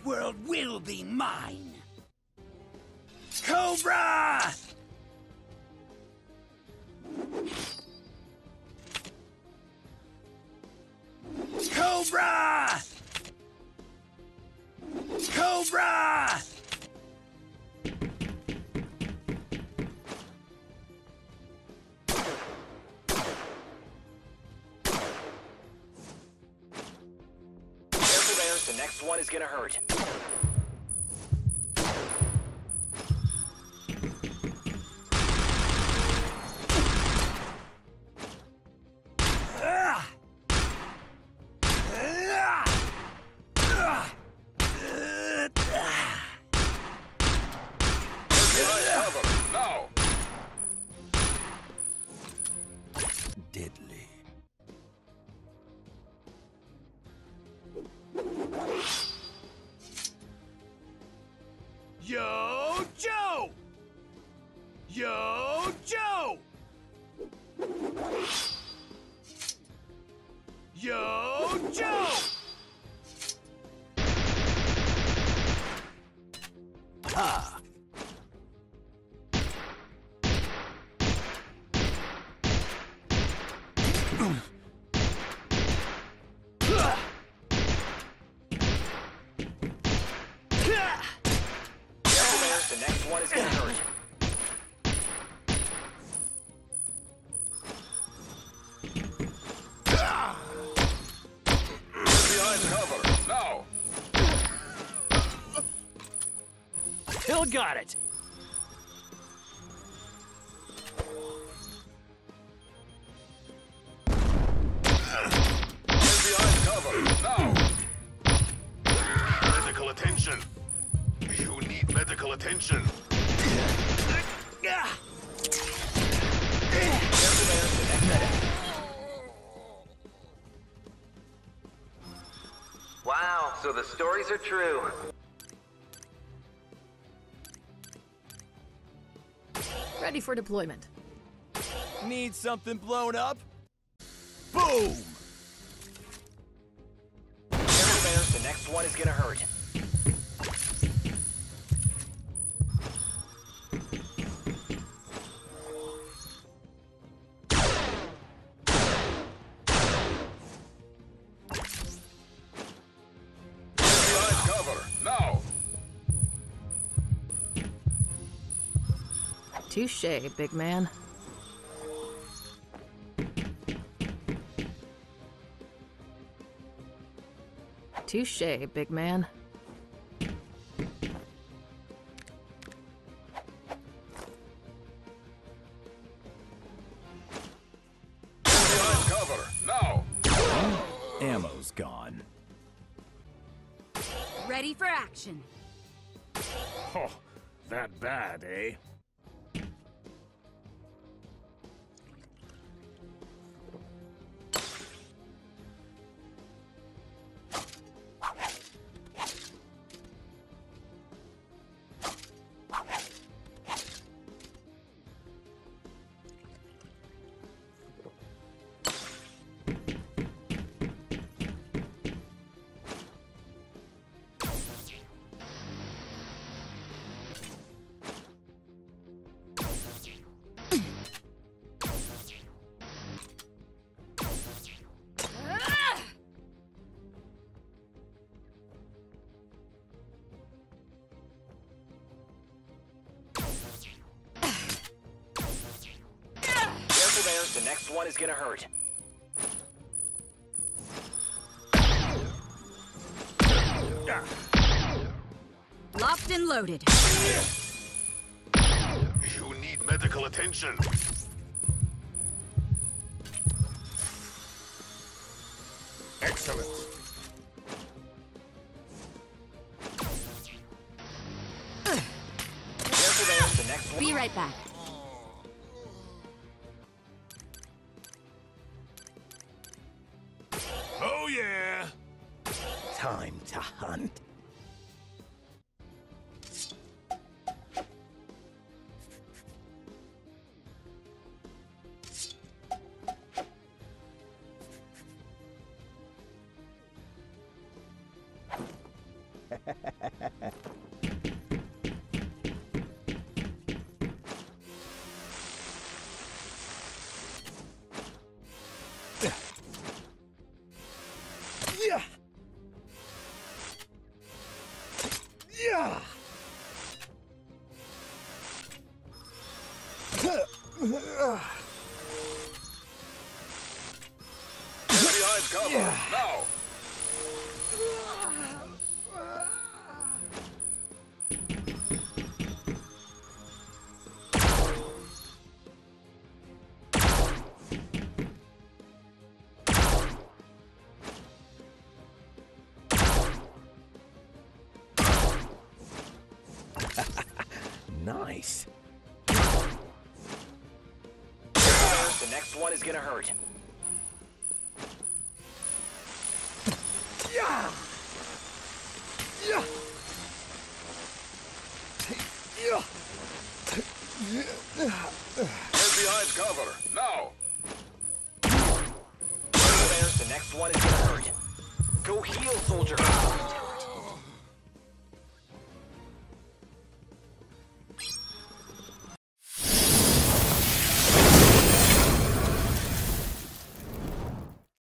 This world will be mine! Cobra! Cobra! Cobra! The next one is gonna hurt. Yo, Joe! Yo, Joe! Yo, Joe! Ah. the next one is gonna hurt. Behind cover, now! Still got it. Attention! Careful there, the next medic. Wow, so the stories are true. Ready for deployment. Need something blown up? Boom! Careful there, the next one is gonna hurt. Touche, big man. Touche, big man. Cover, now! Ammo's gone. Ready for action. Oh, that bad, eh? There, one is gonna hurt. Locked and loaded. You need medical attention! Excellent! Careful there, the next one. Be right back. Time to hunt. Behind cover. Now. Nice. The next one is gonna hurt. Get behind cover. Now. Bears, the next one is hurt. Go heal, soldier.